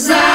usar.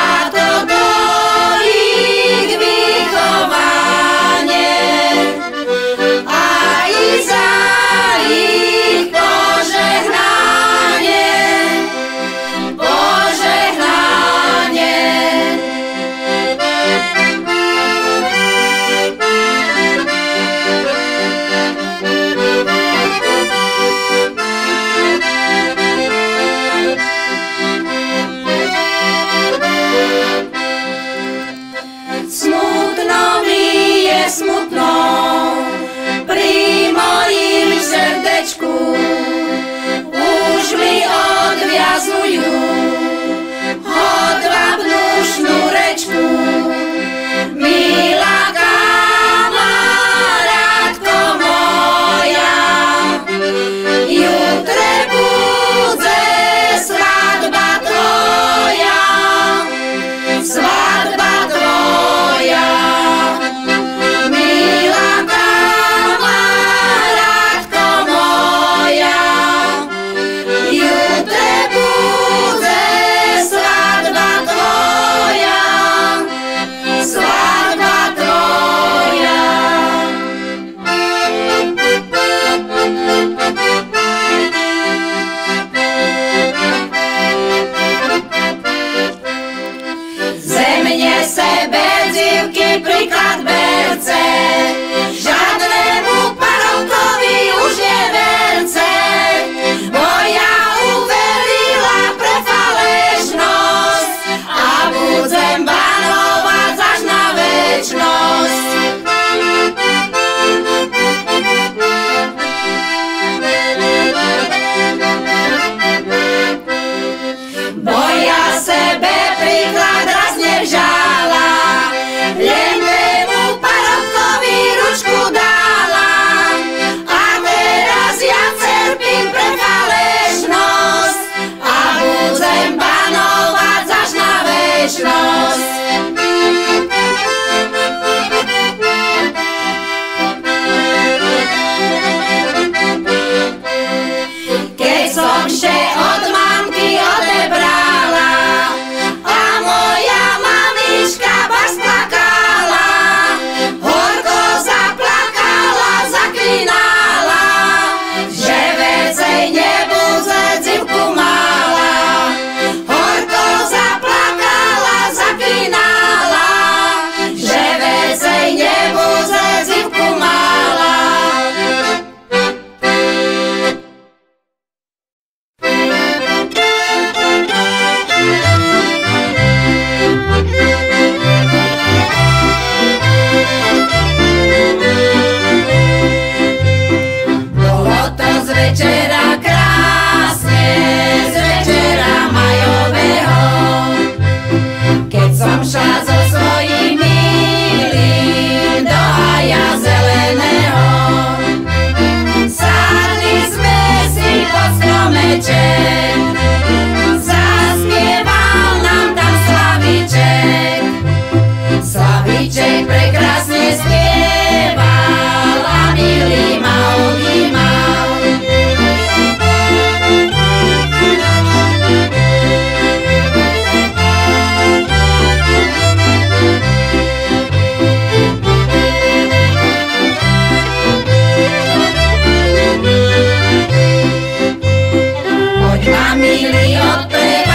Pili, up,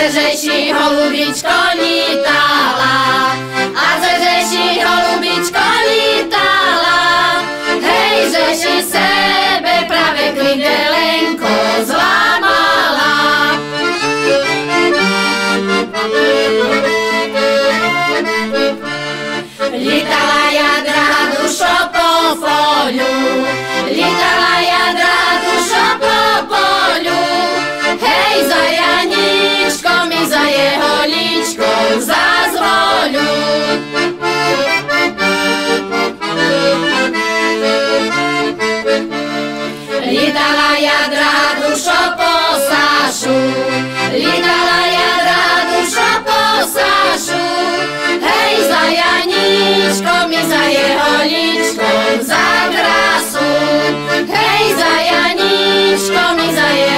zeže si holubičko nítala, a zeže si holubičko nítala, hej, že sebe práve klidelenko zlámala. Lítala ja, dušo, po foliu, lítala jadra. zvonečko zazvoňu. Lidala jadra dušo posašu, lidala jadra dušo posašu, hej za Janičkom i za Jeholičkom za grasu, hej za Janičkom i za Jeholičkom.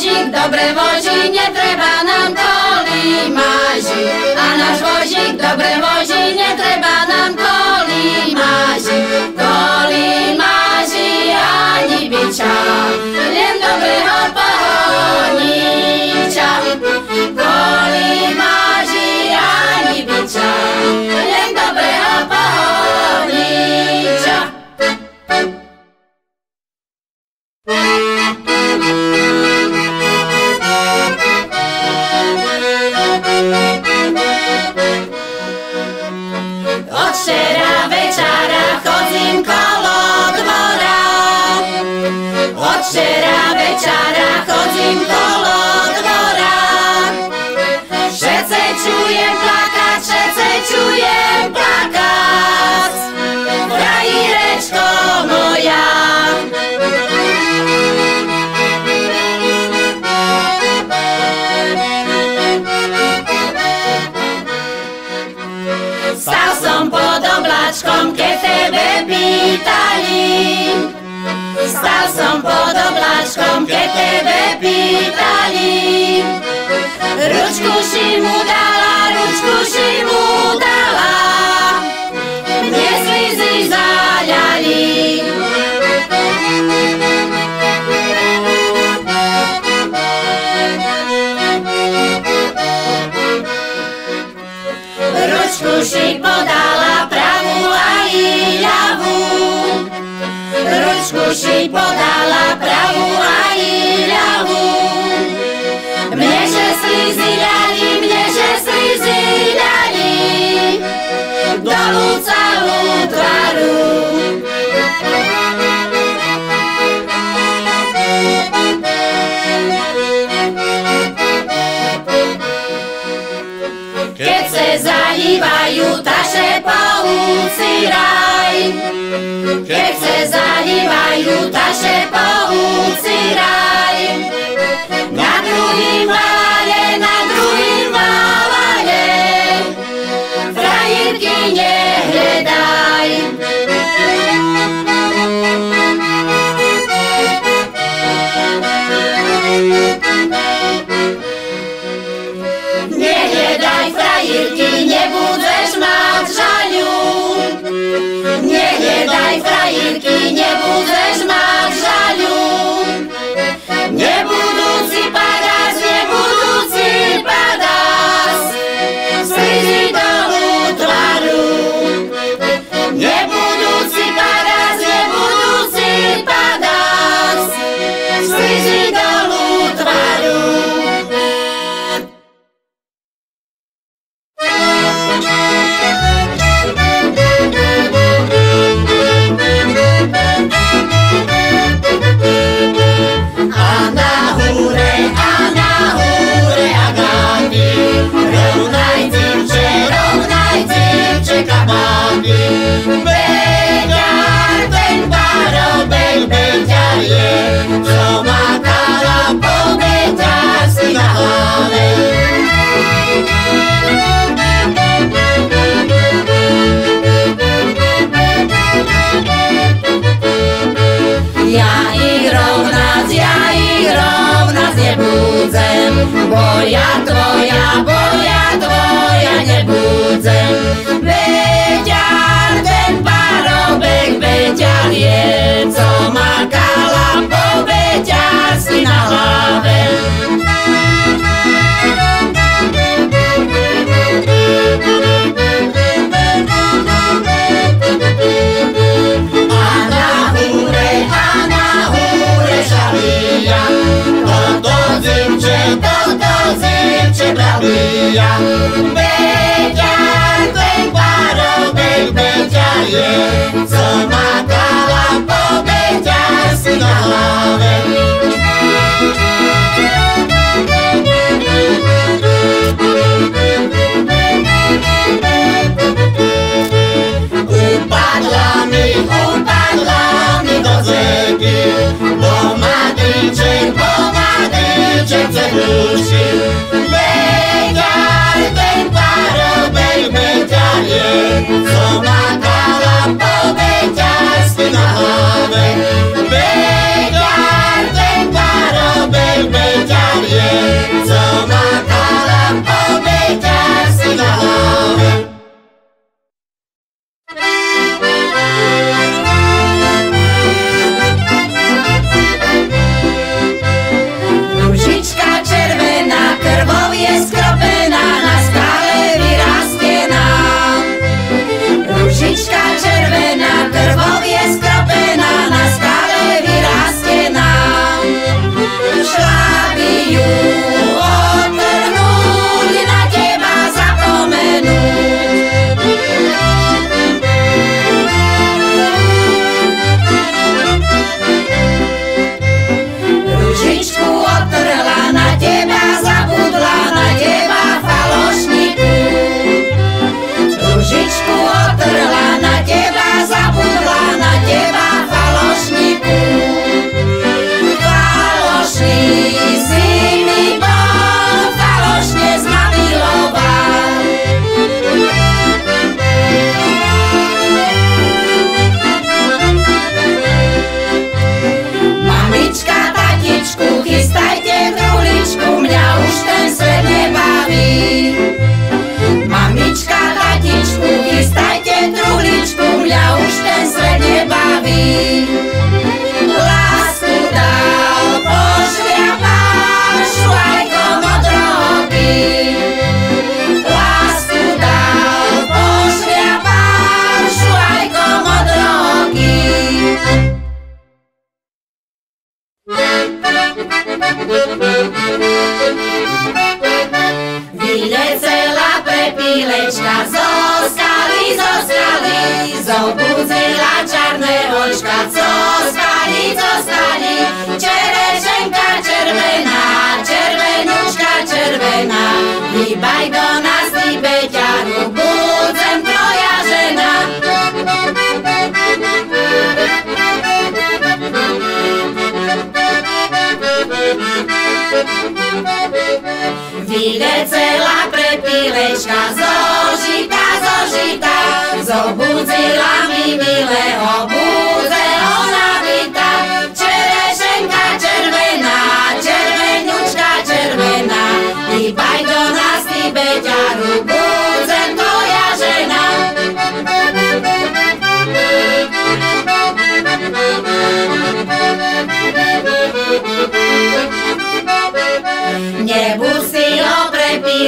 wozik, dobre wozi, nie treba nam toli mazi. A náš wozik, dobre wozi, nie treba nam toli mazi. Toli ani bicia. Se tebe pýtali. Ručku si mu dala, ručku si mu dala, mne slzy zaľali. Ručku si podala si podala pravú aj ľavú. Mne, že slzy ľali, se zahývajú taše po ulici raj, keď se zahývajú taše po ulici raj. Bo ja tvoja, bo ja tvoja nebudzem. Beťar, ten parobek, beťar je, co má kala po beťar si na hlave. A na hůre, a na žalíja, zimče pravía. Beťar, ten parobek, beťar je, co má kala po beťar si na hlave. Upadla mi, upadla mi do rzeki, bo madyczek, bo madyczek zadusił. Beďar, ten parobek, beďar je, co ma kala po skaly, zobudzila čarné očka, co spali, co spali, čerešenka červená, červenúčka červená, hýbaj do nás, ty Beťaru, budzem tvoja žena. Vylecela prepílečka zo žita, zo žita, zobudzila mi milého, budze ona byta.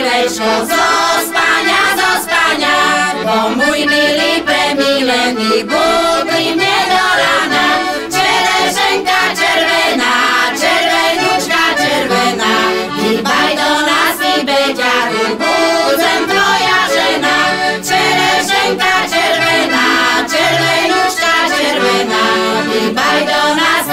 milejško, zo spania, zo spania, bo mój milý premilený bol pri mne do rana. Čerešenka červená, červenučka červená, hýbaj do nás, ty beťaru, budem tvoja žena. Čerešenka červená, červenučka červená, hýbaj do nás,